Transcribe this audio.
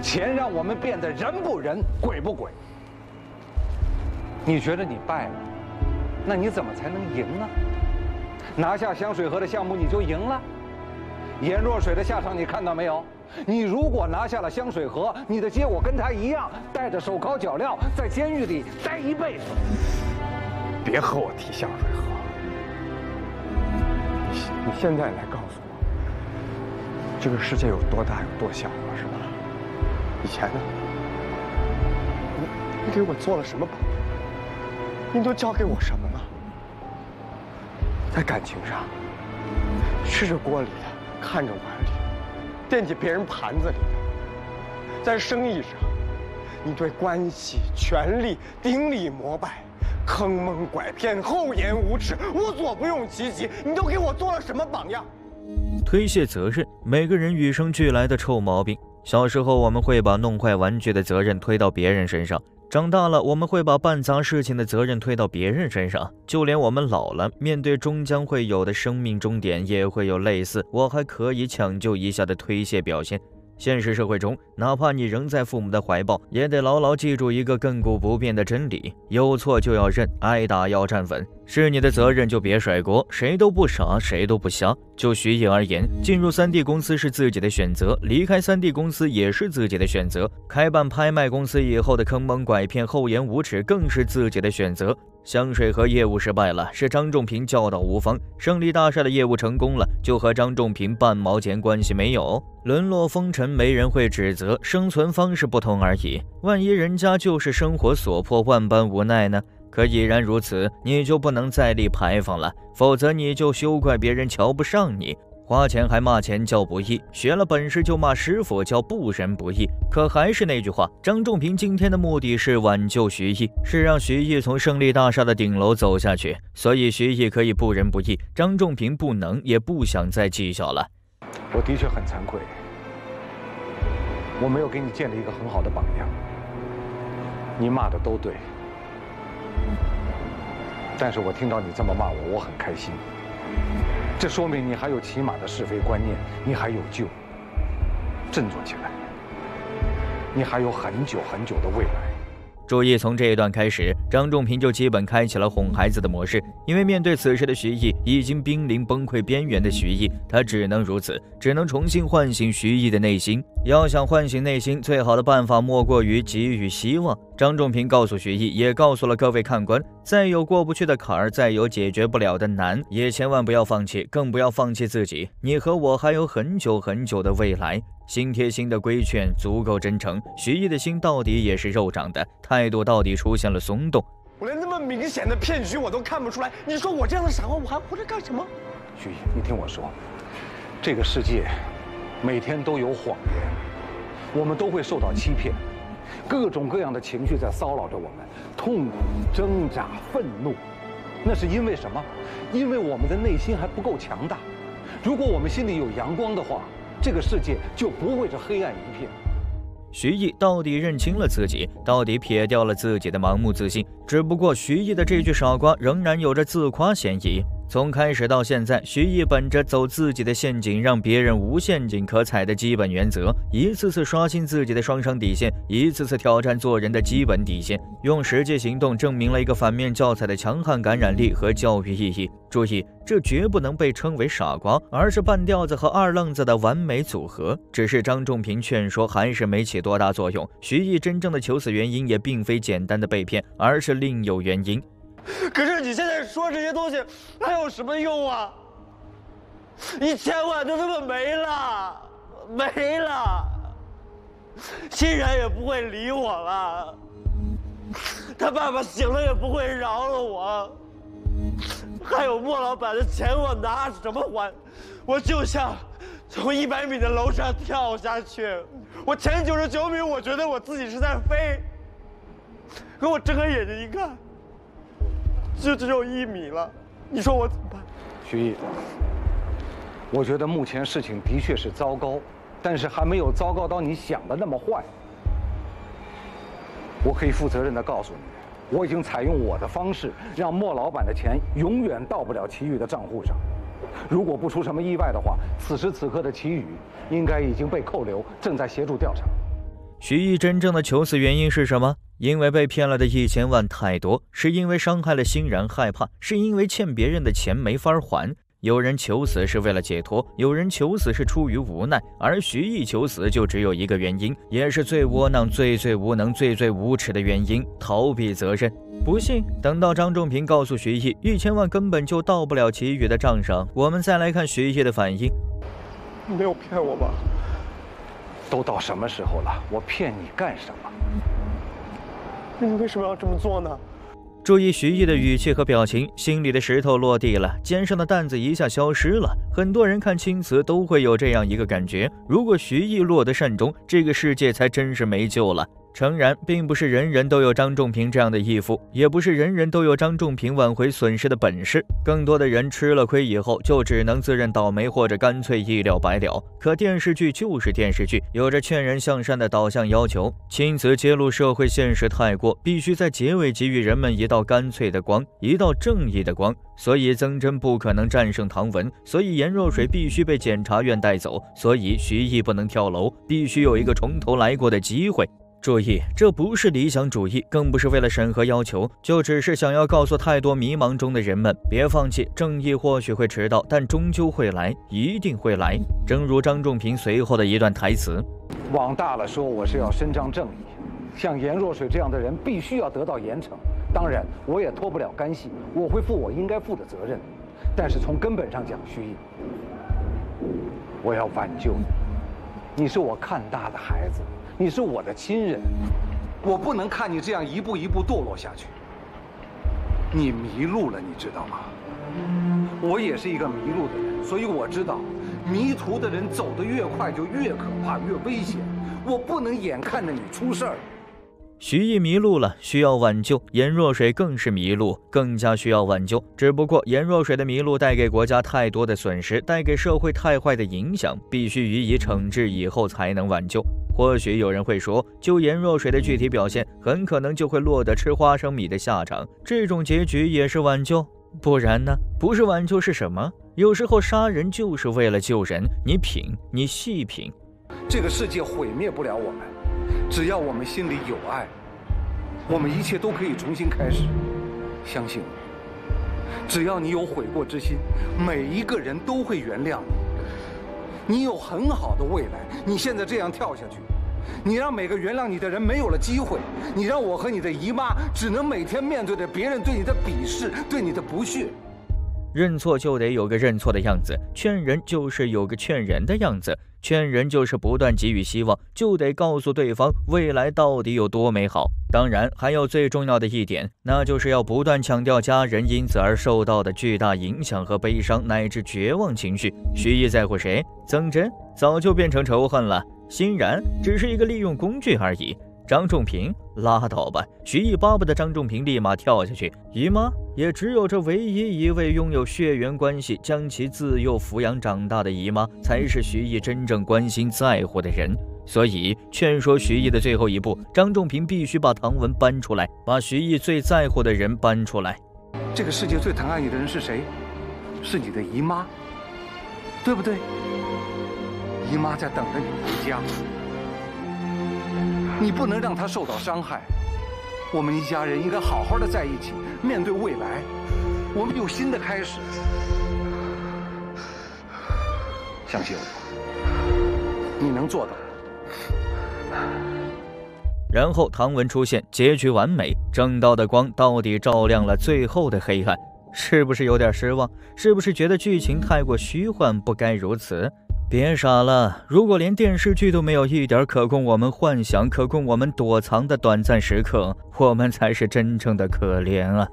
钱让我们变得人不人，鬼不鬼。你觉得你败了，那你怎么才能赢呢？拿下香水河的项目你就赢了。颜若水的下场你看到没有？你如果拿下了香水河，你的结果跟他一样，带着手铐脚镣在监狱里待一辈子。别和我提香水河。你你现在来告诉我，这个世界有多大有多小了，是吧？以前呢？你你给我做了什么榜样？你都教给我什么了？在感情上，吃着锅里的，看着碗里的，惦记别人盘子里的；在生意上，你对关系、权力顶礼膜拜，坑蒙拐骗、厚颜无耻、无所不用其极，你都给我做了什么榜样？推卸责任，每个人与生俱来的臭毛病。小时候，我们会把弄坏玩具的责任推到别人身上。长大了，我们会把办砸事情的责任推到别人身上，就连我们老了，面对终将会有的生命终点，也会有类似“我还可以抢救一下”的推卸表现。现实社会中，哪怕你仍在父母的怀抱，也得牢牢记住一个亘古不变的真理：有错就要认，挨打要站稳。是你的责任就别甩锅，谁都不傻，谁都不瞎。就徐毅而言，进入三 D 公司是自己的选择，离开三 D 公司也是自己的选择。开办拍卖公司以后的坑蒙拐骗、厚颜无耻，更是自己的选择。香水河业务失败了，是张仲平教导无方；胜利大厦的业务成功了，就和张仲平半毛钱关系没有。沦落风尘，没人会指责，生存方式不同而已。万一人家就是生活所迫，万般无奈呢？可已然如此，你就不能再立牌坊了，否则你就休怪别人瞧不上你。花钱还骂钱叫不义，学了本事就骂师傅叫不仁不义。可还是那句话，张仲平今天的目的是挽救徐艺，是让徐艺从胜利大厦的顶楼走下去。所以徐艺可以不仁不义，张仲平不能也不想再计较了。我的确很惭愧，我没有给你建立一个很好的榜样。你骂的都对。但是我听到你这么骂我，我很开心。这说明你还有起码的是非观念，你还有救。振作起来，你还有很久很久的未来。注意，从这一段开始，张仲平就基本开启了哄孩子的模式。因为面对此时的徐艺已经濒临崩溃边缘的徐艺，他只能如此，只能重新唤醒徐艺的内心。要想唤醒内心，最好的办法莫过于给予希望。张仲平告诉徐艺，也告诉了各位看官：再有过不去的坎儿，再有解决不了的难，也千万不要放弃，更不要放弃自己。你和我还有很久很久的未来。心贴心的规劝足够真诚，徐艺的心到底也是肉长的，态度到底出现了松动。我连那么明显的骗局我都看不出来，你说我这样的傻瓜，我还活着干什么？徐艺，你听我说，这个世界每天都有谎言，我们都会受到欺骗，各种各样的情绪在骚扰着我们，痛苦、挣扎、愤怒，那是因为什么？因为我们的内心还不够强大。如果我们心里有阳光的话。这个世界就不会是黑暗一片。徐艺到底认清了自己，到底撇掉了自己的盲目自信。只不过徐艺的这句傻瓜仍然有着自夸嫌疑。从开始到现在，徐艺本着走自己的陷阱，让别人无陷阱可踩的基本原则，一次次刷新自己的双商底线，一次次挑战做人的基本底线，用实际行动证明了一个反面教材的强悍感染力和教育意义。注意，这绝不能被称为傻瓜，而是半吊子和二愣子的完美组合。只是张仲平劝说还是没起多大作用。徐艺真正的求死原因也并非简单的被骗，而是另有原因。可是你现在说这些东西还有什么用啊？一千万就这么没了，没了，欣然也不会理我了，他爸爸醒了也不会饶了我，还有莫老板的钱我拿什么还？我就像从一百米的楼上跳下去，我前九十九米我觉得我自己是在飞，可我睁开眼睛一看。就只有一米了，你说我怎么办？徐毅，我觉得目前事情的确是糟糕，但是还没有糟糕到你想的那么坏。我可以负责任的告诉你，我已经采用我的方式，让莫老板的钱永远到不了齐宇的账户上。如果不出什么意外的话，此时此刻的齐宇应该已经被扣留，正在协助调查。徐艺真正的求死原因是什么？因为被骗了的一千万太多，是因为伤害了欣然害怕，是因为欠别人的钱没法还。有人求死是为了解脱，有人求死是出于无奈，而徐毅求死就只有一个原因，也是最窝囊、最最无能、最最无耻的原因——逃避责任。不信，等到张仲平告诉徐毅一千万根本就到不了齐宇的账上，我们再来看徐毅的反应。你没有骗我吧？都到什么时候了，我骗你干什么？那你为什么要这么做呢？注意徐艺的语气和表情，心里的石头落地了，肩上的担子一下消失了。很多人看青瓷都会有这样一个感觉：如果徐艺落得善终，这个世界才真是没救了。诚然，并不是人人都有张仲平这样的义父，也不是人人都有张仲平挽回损失的本事。更多的人吃了亏以后，就只能自认倒霉，或者干脆一了百了。可电视剧就是电视剧，有着劝人向善的导向要求。亲子揭露社会现实太过，必须在结尾给予人们一道干脆的光，一道正义的光。所以曾真不可能战胜唐文，所以颜若水必须被检察院带走，所以徐艺不能跳楼，必须有一个从头来过的机会。注意，这不是理想主义，更不是为了审核要求，就只是想要告诉太多迷茫中的人们，别放弃，正义或许会迟到，但终究会来，一定会来。正如张仲平随后的一段台词：往大了说，我是要伸张正义，像颜若水这样的人必须要得到严惩。当然，我也脱不了干系，我会负我应该负的责任。但是从根本上讲，徐艺，我要挽救你，你是我看大的孩子。你是我的亲人，我不能看你这样一步一步堕落下去。你迷路了，你知道吗？我也是一个迷路的人，所以我知道，迷途的人走得越快就越可怕、越危险。我不能眼看着你出事儿。徐毅迷路了，需要挽救；颜若水更是迷路，更加需要挽救。只不过颜若水的迷路带给国家太多的损失，带给社会太坏的影响，必须予以惩治以后才能挽救。或许有人会说，就颜若水的具体表现，很可能就会落得吃花生米的下场。这种结局也是挽救？不然呢？不是挽救是什么？有时候杀人就是为了救人。你品，你细品，这个世界毁灭不了我们，只要我们心里有爱，我们一切都可以重新开始。相信我，只要你有悔过之心，每一个人都会原谅你。你有很好的未来，你现在这样跳下去，你让每个原谅你的人没有了机会，你让我和你的姨妈只能每天面对着别人对你的鄙视，对你的不屑。认错就得有个认错的样子，劝人就是有个劝人的样子，劝人就是不断给予希望，就得告诉对方未来到底有多美好。当然，还有最重要的一点，那就是要不断强调家人因此而受到的巨大影响和悲伤乃至绝望情绪。徐艺在乎谁？曾真早就变成仇恨了，欣然只是一个利用工具而已。张仲平，拉倒吧！徐艺巴不得张仲平立马跳下去。姨妈，也只有这唯一一位拥有血缘关系、将其自幼抚养长大的姨妈，才是徐艺真正关心在乎的人。所以，劝说徐艺的最后一步，张仲平必须把唐文搬出来，把徐艺最在乎的人搬出来。这个世界最疼爱你的人是谁？是你的姨妈，对不对？姨妈在等着你回家。你不能让他受到伤害，我们一家人应该好好的在一起，面对未来，我们有新的开始。相信我，你能做到。然后唐文出现，结局完美，正道的光到底照亮了最后的黑暗，是不是有点失望？是不是觉得剧情太过虚幻，不该如此？别傻了！如果连电视剧都没有一点可供我们幻想、可供我们躲藏的短暂时刻，我们才是真正的可怜啊！